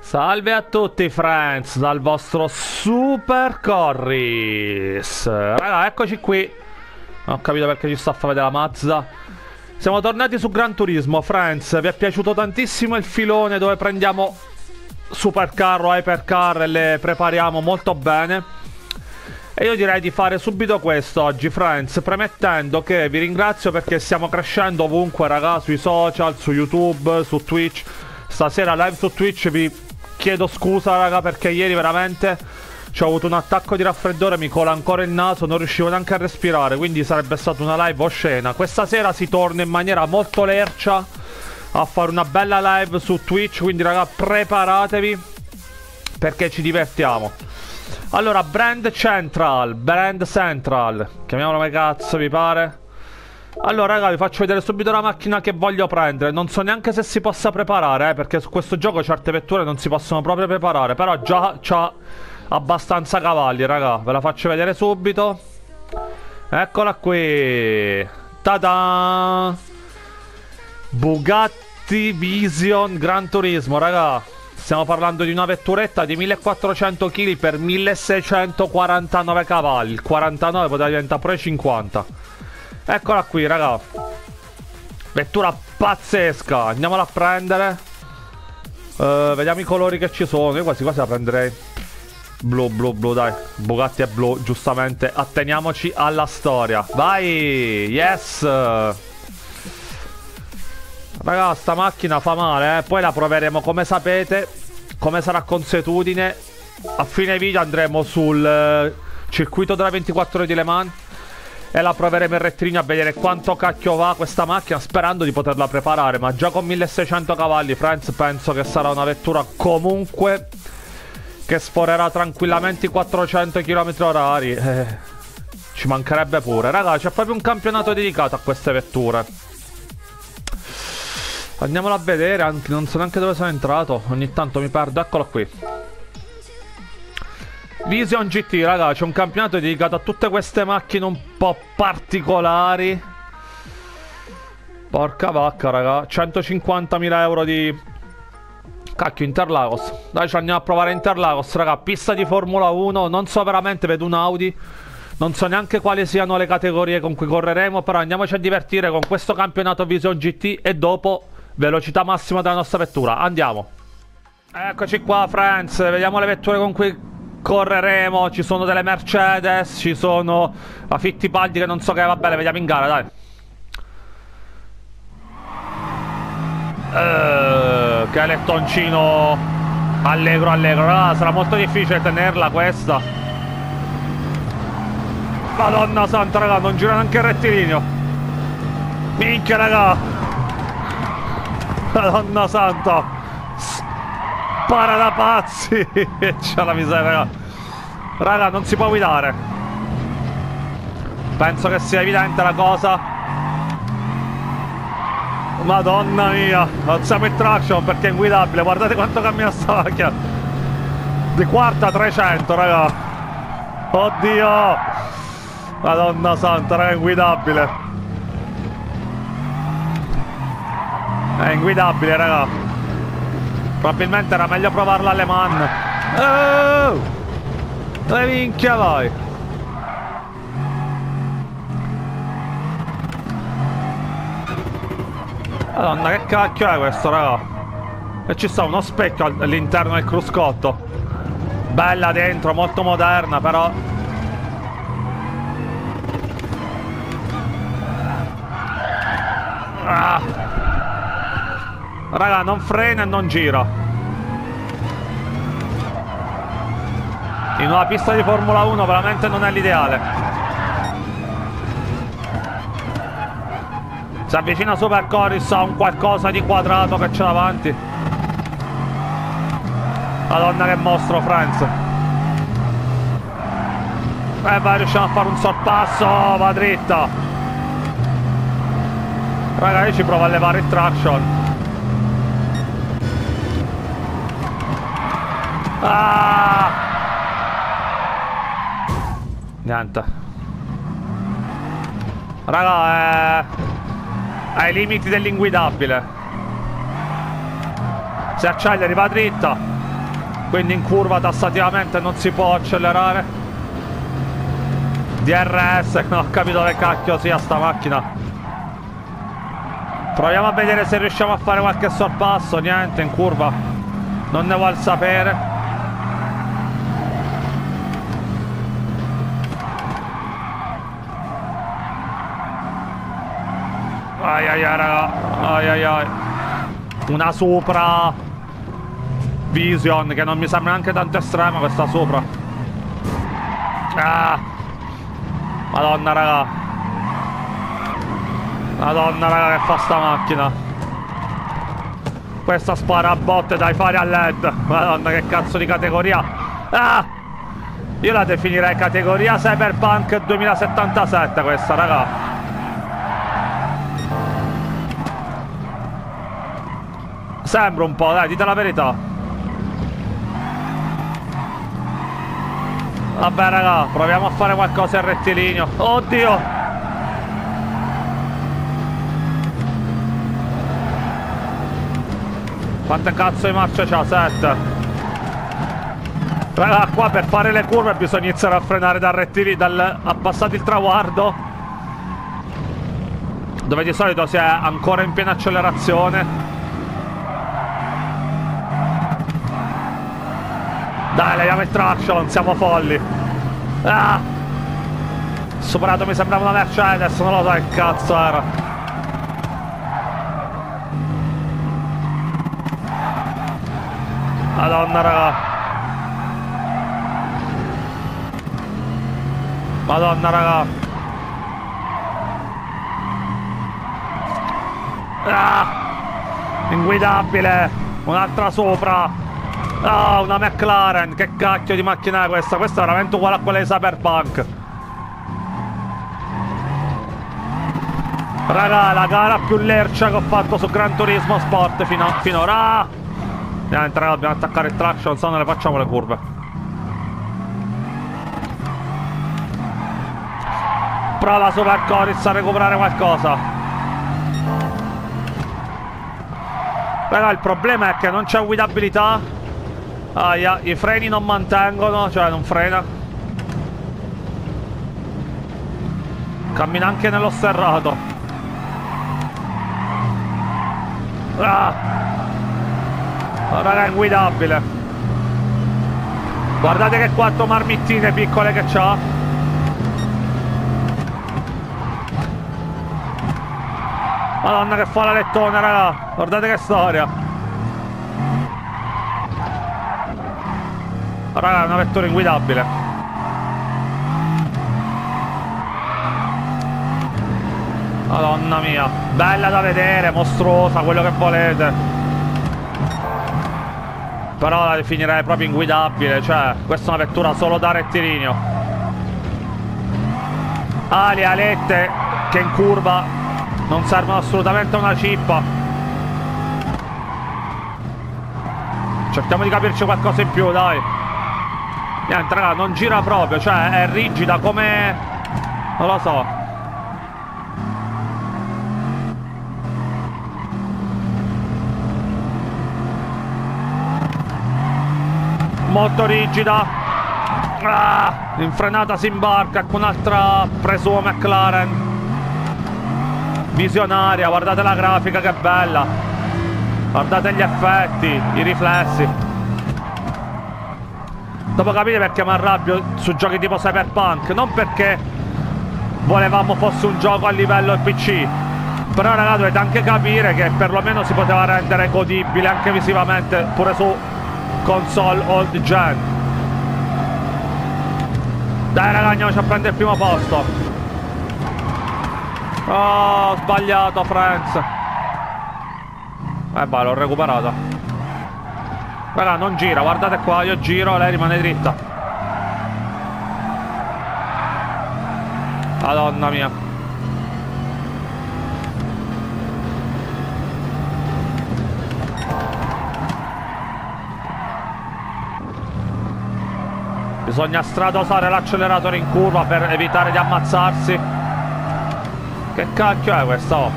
Salve a tutti friends dal vostro Super Corris. Raga eccoci qui. Non ho capito perché ci sta a fare vedere la Mazda Siamo tornati su Gran Turismo friends. Vi è piaciuto tantissimo il filone dove prendiamo Supercar o Hypercar e le prepariamo molto bene. E io direi di fare subito questo oggi friends Premettendo che vi ringrazio perché stiamo crescendo ovunque raga Sui social, su YouTube, su Twitch. Stasera live su Twitch vi chiedo scusa raga perché ieri veramente ci ho avuto un attacco di raffreddore, mi cola ancora il naso, non riuscivo neanche a respirare, quindi sarebbe stata una live oscena. Questa sera si torna in maniera molto lercia a fare una bella live su Twitch, quindi raga preparatevi perché ci divertiamo. Allora, Brand Central, Brand Central, chiamiamolo come cazzo vi pare. Allora raga vi faccio vedere subito la macchina che voglio prendere. Non so neanche se si possa preparare eh, Perché su questo gioco certe vetture non si possono proprio preparare. Però già c'ha abbastanza cavalli raga. Ve la faccio vedere subito. Eccola qui. Ta-da! Bugatti Vision Gran Turismo raga. Stiamo parlando di una vetturetta di 1400 kg per 1649 cavalli. Il 49 poteva diventare pure 50 Eccola qui, raga. Vettura pazzesca. Andiamola a prendere. Uh, vediamo i colori che ci sono. Io quasi quasi la prenderei. Blu, blu, blu, dai. Bugatti è blu, giustamente. Atteniamoci alla storia. Vai! Yes! Raga, sta macchina fa male, eh. Poi la proveremo, come sapete, come sarà consuetudine. A fine video andremo sul uh, circuito della 24 ore di Le Mans e la proveremo in rettilineo a vedere quanto cacchio va questa macchina sperando di poterla preparare ma già con 1600 cavalli Friends penso che sarà una vettura comunque che sforerà tranquillamente i 400 km orari. Eh, ci mancherebbe pure. Raga c'è proprio un campionato dedicato a queste vetture. Andiamolo a vedere non so neanche dove sono entrato. Ogni tanto mi perdo eccolo qui Vision GT, raga, c'è un campionato dedicato a tutte queste macchine un po' particolari. Porca vacca, raga. 150.000 euro di... Cacchio, Interlagos. Dai, ci andiamo a provare Interlagos, raga. Pista di Formula 1. Non so veramente, vedo un Audi. Non so neanche quali siano le categorie con cui correremo, però andiamoci a divertire con questo campionato Vision GT e dopo velocità massima della nostra vettura. Andiamo. Eccoci qua, friends. Vediamo le vetture con cui correremo, ci sono delle Mercedes, ci sono la Fittipaldi che non so che va bene, vediamo in gara, dai. Uh, che lettoncino allegro allegro, ah, sarà molto difficile tenerla questa. Madonna santa raga, non gira neanche il rettilineo. Minchia raga. Madonna santa spara da pazzi. C'è la miseria. Raga. non si può guidare. Penso che sia evidente la cosa. Madonna mia alziamo il traction perché è inguidabile. Guardate quanto cammina sta macchina. Di quarta 300 raga. Oddio. Madonna santa raga è inguidabile. È inguidabile raga Probabilmente era meglio provarla alle man. Oh! Dove minchia vai? Madonna, che cacchio è questo, raga? E ci sta uno specchio all'interno del cruscotto. Bella dentro, molto moderna, però... Ah! Raga, non frena e non gira. In una pista di Formula 1 veramente non è l'ideale. Si avvicina Super Coris a un qualcosa di quadrato che c'è davanti. Madonna che mostro, Franz. E vai, riusciamo a fare un sorpasso, va dritta. Raga, io ci provo a levare il traction. Ah! Niente. Raga, è... ai limiti dell'inguidabile. Si accelera, va dritta. Quindi in curva tassativamente non si può accelerare. DRS, non ho capito dove cacchio sia sta macchina. Proviamo a vedere se riusciamo a fare qualche sorpasso. Niente, in curva. Non ne vuol sapere. Ai ai ai raga. Ai ai ai. Una Supra Vision che non mi sembra neanche tanto estrema questa Supra. Ah. Madonna raga. Madonna raga che fa sta macchina. Questa spara a botte dai fari a led. Madonna che cazzo di categoria. Ah. Io la definirei categoria Cyberpunk 2077 questa raga. Sembra un po', dai, dite la verità. Vabbè, raga, proviamo a fare qualcosa in rettilineo. Oddio! Quante cazzo di marce c'ha? Sette. Raga, qua per fare le curve bisogna iniziare a frenare dal rettilineo, dal... abbassate il traguardo. Dove di solito si è ancora in piena accelerazione. Dai, leviamo il traction, siamo folli. Ah! Superato mi sembrava una Mercedes, non lo so che cazzo era. Madonna raga. Madonna raga. Ah! Inguidabile. Un'altra sopra. Ah, oh, una McLaren, che cacchio di macchina è questa? Questa è veramente uguale a quella di Cyberpunk. Raga, la gara più lercia che ho fatto su Gran Turismo Sport fino, finora. Niente, raga, dobbiamo attaccare il traction, se no ne facciamo le curve. Prova Super Coris a recuperare qualcosa. Raga, il problema è che non c'è guidabilità Aia, i freni non mantengono, cioè non frena. Cammina anche nello sterrato. Ah! Raga, è inguidabile. Guardate che quattro marmittine piccole che c'ha. Madonna che fa la lettone, raga. Guardate che storia. Raga, una vettura inguidabile. Madonna mia. Bella da vedere, mostruosa, quello che volete. Però la definirei proprio inguidabile, cioè, questa è una vettura solo da rettilineo. Ali, alette, che in curva non servono assolutamente una cippa. Cerchiamo di capirci qualcosa in più, dai. Niente raga, non gira proprio, cioè è rigida come... Non lo so. Molto rigida. Ah, in si imbarca con un'altra presumo McLaren. Visionaria, guardate la grafica che bella. Guardate gli effetti, i riflessi. Dopo capire perché mi arrabbio su giochi tipo Cyberpunk Non perché volevamo fosse un gioco a livello PC Però raga dovete anche capire che perlomeno si poteva rendere godibile anche visivamente Pure su console old gen. Dai raga andiamoci a prendere il primo posto. Oh sbagliato Friends. Eh beh l'ho recuperata Raga, non gira, guardate qua, io giro, lei rimane dritta. Madonna mia. Bisogna stradosare l'acceleratore in curva per evitare di ammazzarsi. Che cacchio è questa?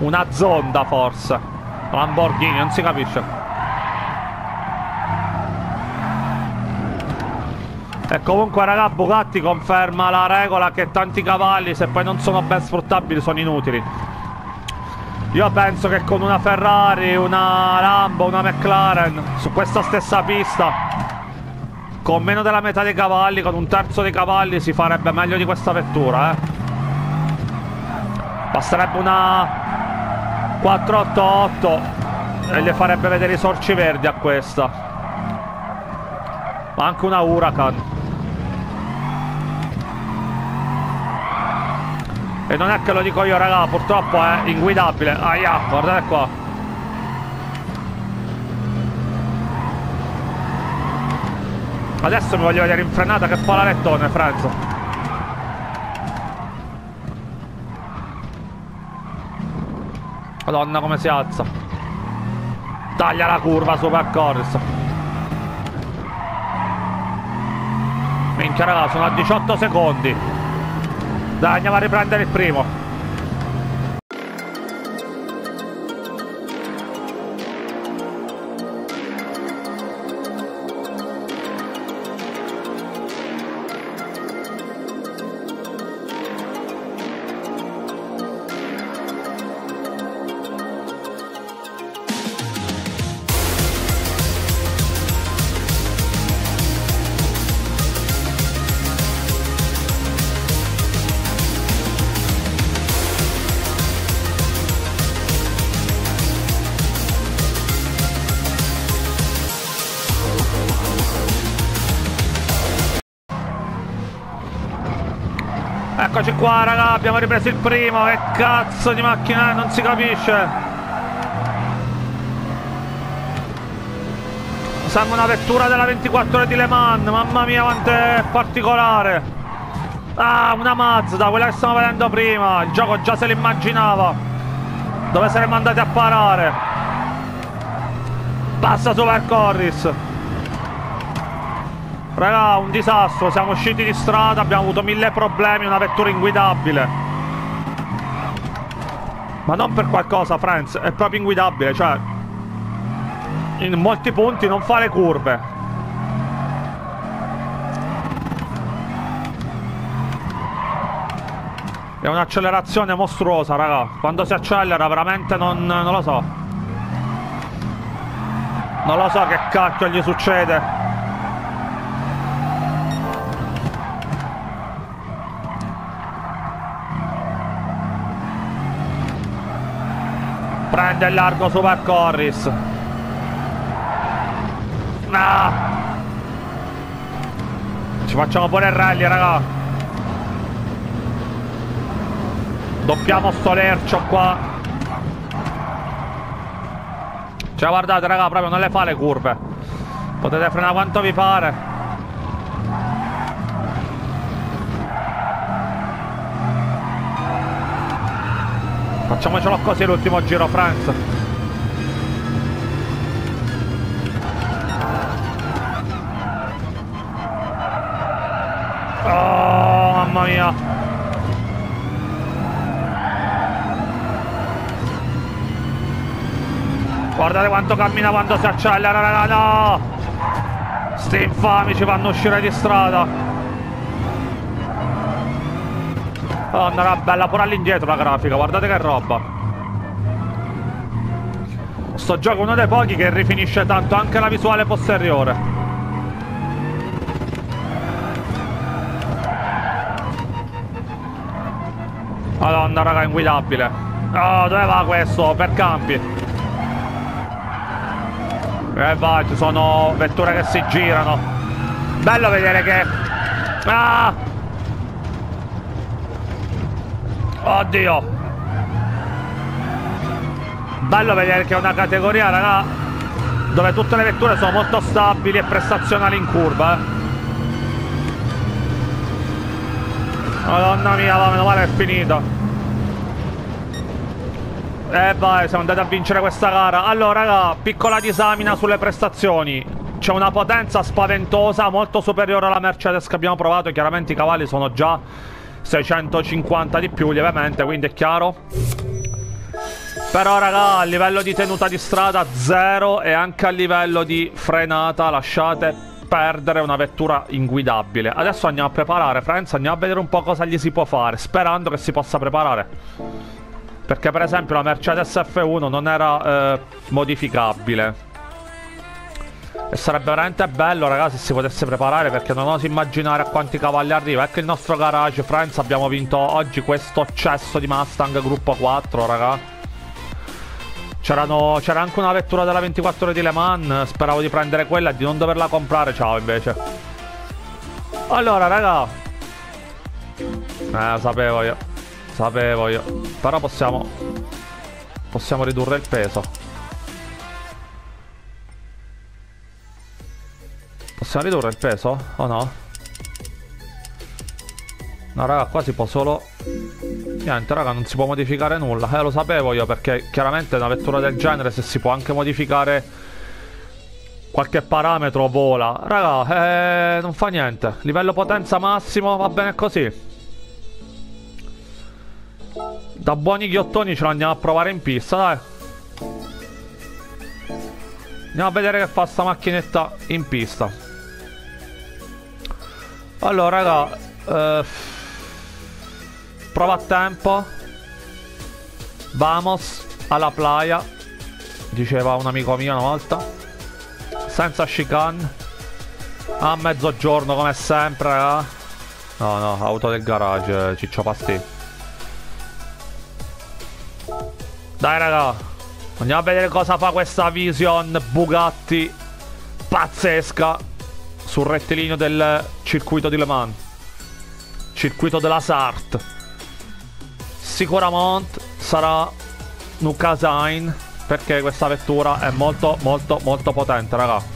Una zonda forse. Lamborghini, non si capisce. E comunque raga Bugatti conferma la regola che tanti cavalli se poi non sono ben sfruttabili sono inutili. Io penso che con una Ferrari, una Lambo, una McLaren Su questa stessa pista Con meno della metà dei cavalli, con un terzo dei cavalli si farebbe meglio di questa vettura eh. Basterebbe una 488 E le farebbe vedere i sorci verdi a questa. Ma anche una Huracan E non è che lo dico io raga, purtroppo è inguidabile. Aia, guardate qua. Adesso mi voglio vedere in frenata che palalettone, Franzo. Madonna come si alza. Taglia la curva super corsa. Minchia raga, sono a 18 secondi. Dai, andiamo a riprendere il primo. Eccoci qua raga, abbiamo ripreso il primo Che cazzo di macchina? Non si capisce. Sembra una vettura della 24 ore di Le Mans Mamma mia quanto è particolare. Ah, una Mazda, quella che stiamo vedendo prima Il gioco già se l'immaginava. Dove saremmo andati a parare? Passa Super Corris Raga, un disastro, siamo usciti di strada, abbiamo avuto mille problemi, una vettura inguidabile. Ma non per qualcosa, Franz, è proprio inguidabile, cioè... In molti punti non fa le curve. È un'accelerazione mostruosa, raga. Quando si accelera veramente non, non lo so. Non lo so che cacchio gli succede. Prende il largo Super Corris. Ah. Ci facciamo pure il rally, raga. Doppiamo sto lercio qua. Cioè guardate raga, proprio non le fa le curve. Potete frenare quanto vi pare. Facciamocelo così l'ultimo giro, Franz. Oh, mamma mia. Guardate quanto cammina quando si accelera, raga, no! Sti infami ci fanno uscire di strada. Madonna, era bella pure all'indietro la grafica, guardate che roba. Sto gioco è uno dei pochi che rifinisce tanto anche la visuale posteriore. Madonna, raga, inguidabile. Oh, dove va questo? Per campi. E eh, va, ci sono vetture che si girano. Bello vedere che... Ah! Oddio. Bello vedere che è una categoria raga Dove tutte le vetture sono molto stabili e prestazionali in curva eh. Madonna mia, va, meno male è finita. E eh vai, siamo andati a vincere questa gara. Allora raga, piccola disamina sulle prestazioni. C'è una potenza spaventosa Molto superiore alla Mercedes che abbiamo provato Chiaramente i cavalli sono già 650 di più lievemente, quindi è chiaro. Però raga, a livello di tenuta di strada zero e anche a livello di frenata lasciate perdere una vettura inguidabile. Adesso andiamo a preparare, friends, andiamo a vedere un po' cosa gli si può fare, sperando che si possa preparare. Perché per esempio la Mercedes F1 non era eh, modificabile. E sarebbe veramente bello, ragazzi, se si potesse preparare perché non oso immaginare a quanti cavalli arriva. Ecco il nostro garage, friends, abbiamo vinto oggi questo cesso di Mustang gruppo 4, raga. C'era anche una vettura della 24 ore di Le Mans, speravo di prendere quella e di non doverla comprare, ciao invece. Allora, raga. Eh, sapevo io. Sapevo io. Però possiamo... Possiamo ridurre il peso. Possiamo ridurre il peso? O no? No raga qua si può solo Niente raga non si può modificare nulla. Eh lo sapevo io perché chiaramente una vettura del genere Se si può anche modificare Qualche parametro vola. Raga eh, non fa niente. Livello potenza massimo va bene così. Da buoni ghiottoni ce lo andiamo a provare in pista dai. Andiamo a vedere che fa sta macchinetta in pista allora, raga. Eh, prova a tempo. Vamos alla playa. Diceva un amico mio una volta. Senza chicane. A mezzogiorno come sempre, raga. No, no, auto del garage, ciccio pasti. Dai, raga. Andiamo a vedere cosa fa questa Vision Bugatti pazzesca sul rettilineo del circuito di Le Mans. Circuito della Sart. Sicuramente sarà Nukasain perché questa vettura è molto molto molto potente, raga.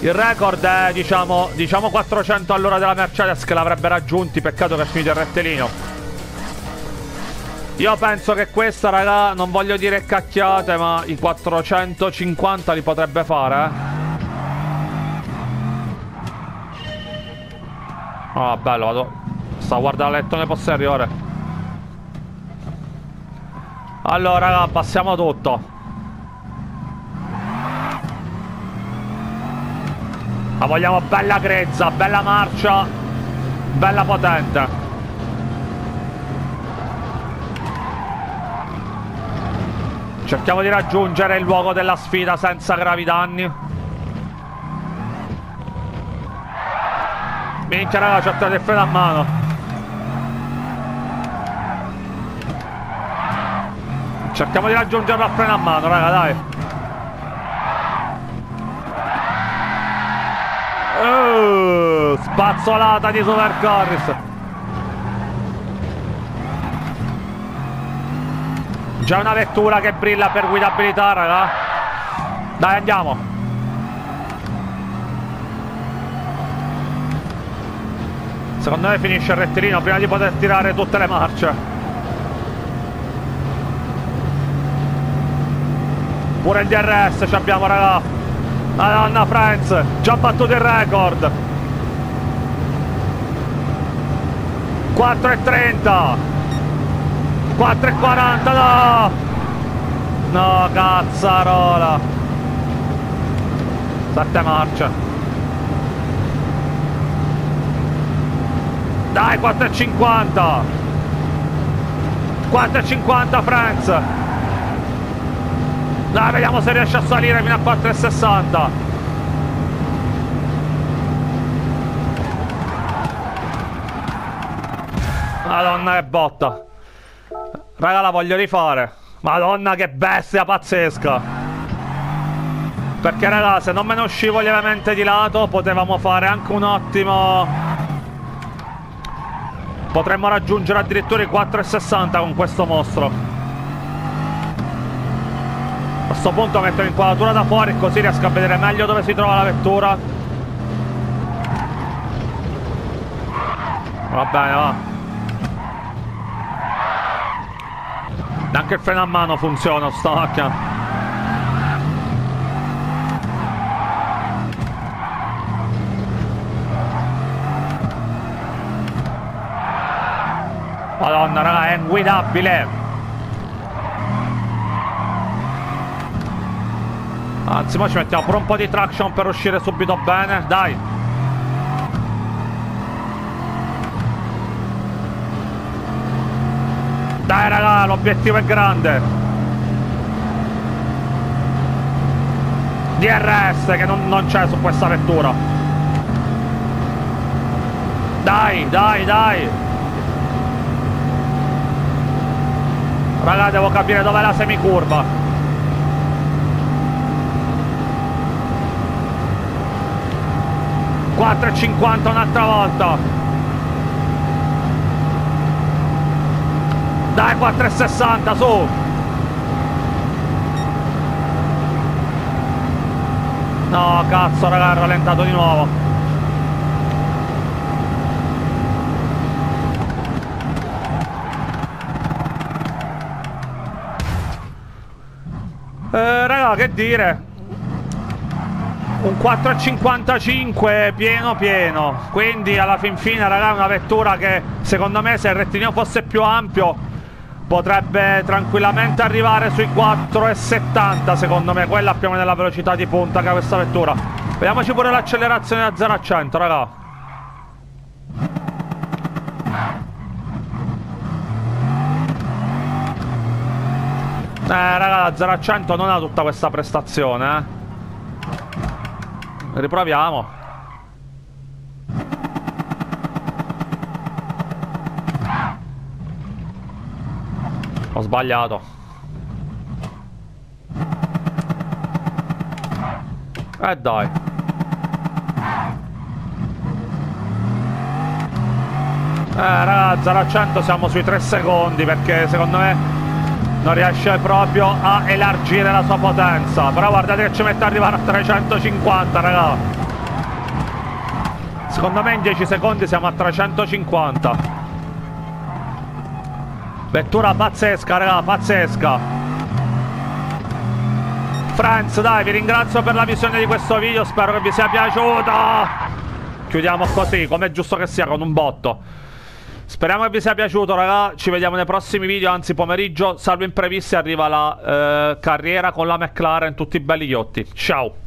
Il record è diciamo, diciamo 400 all'ora della Mercedes che l'avrebbe raggiunti, peccato che è finito il rettilineo. Io penso che questa, raga, non voglio dire cacchiate, ma i 450 li potrebbe fare, eh. Ah, bello, vado. Sto a guardare il lettone posteriore. Allora, raga, passiamo tutto. La vogliamo bella grezza, bella marcia, bella potente. Cerchiamo di raggiungere il luogo della sfida senza gravi danni. Minchia raga, tirato il freno a mano. Cerchiamo di raggiungerlo a freno a mano, raga, dai. Uh, spazzolata di Super Corris. Già una vettura che brilla per guidabilità, raga. Dai, andiamo. Secondo me finisce il rettilineo prima di poter tirare tutte le marce. Pure il DRS ci abbiamo raga. Madonna Friends, già battuto il record. 4.30 4.40 no No cazzarola 7 marce Dai, 4,50. 4,50 Franz. Dai, vediamo se riesce a salire fino a 4,60. Madonna che botta. Raga, la voglio rifare. Madonna che bestia pazzesca. Perché raga, se non me ne uscivo lievemente di lato, potevamo fare anche un ottimo Potremmo raggiungere addirittura i 4,60 con questo mostro. A questo punto metto l'inquadratura da fuori così riesco a vedere meglio dove si trova la vettura. Va bene, va. Anche il freno a mano funziona sta macchina. Madonna raga è inguidabile Anzi, ora ci mettiamo pure un po' di traction per uscire subito bene. Dai. Dai raga, l'obiettivo è grande. DRS che non, non c'è su questa vettura. Dai, dai, dai. Raga, devo capire dov'è la semicurva. Quattro e cinquanta un'altra volta. Dai, 4,60 su. No, cazzo, raga, ha rallentato di nuovo. Che dire? Un 4,55 pieno pieno. Quindi alla fin fine, raga, una vettura che secondo me se il rettilineo fosse più ampio potrebbe tranquillamente arrivare sui 4,70 secondo me. Quella più o meno è la velocità di punta che ha questa vettura. Vediamoci pure l'accelerazione da 0 a 100, raga. Eh, raga, da 0 a 100 non ha tutta questa prestazione, eh. Riproviamo. Ho sbagliato. Eh dai. Eh raga, 0 a 100 siamo sui 3 secondi perché secondo me non riesce proprio a elargire la sua potenza. Però guardate che ci mette ad arrivare a 350 raga. Secondo me in 10 secondi siamo a 350 vettura pazzesca raga pazzesca. Friends dai vi ringrazio per la visione di questo video spero che vi sia piaciuto chiudiamo così come è giusto che sia con un botto Speriamo che vi sia piaciuto, raga. Ci vediamo nei prossimi video, anzi pomeriggio. Salvo imprevisti, arriva la eh, carriera con la McLaren, tutti belli ghiotti. Ciao.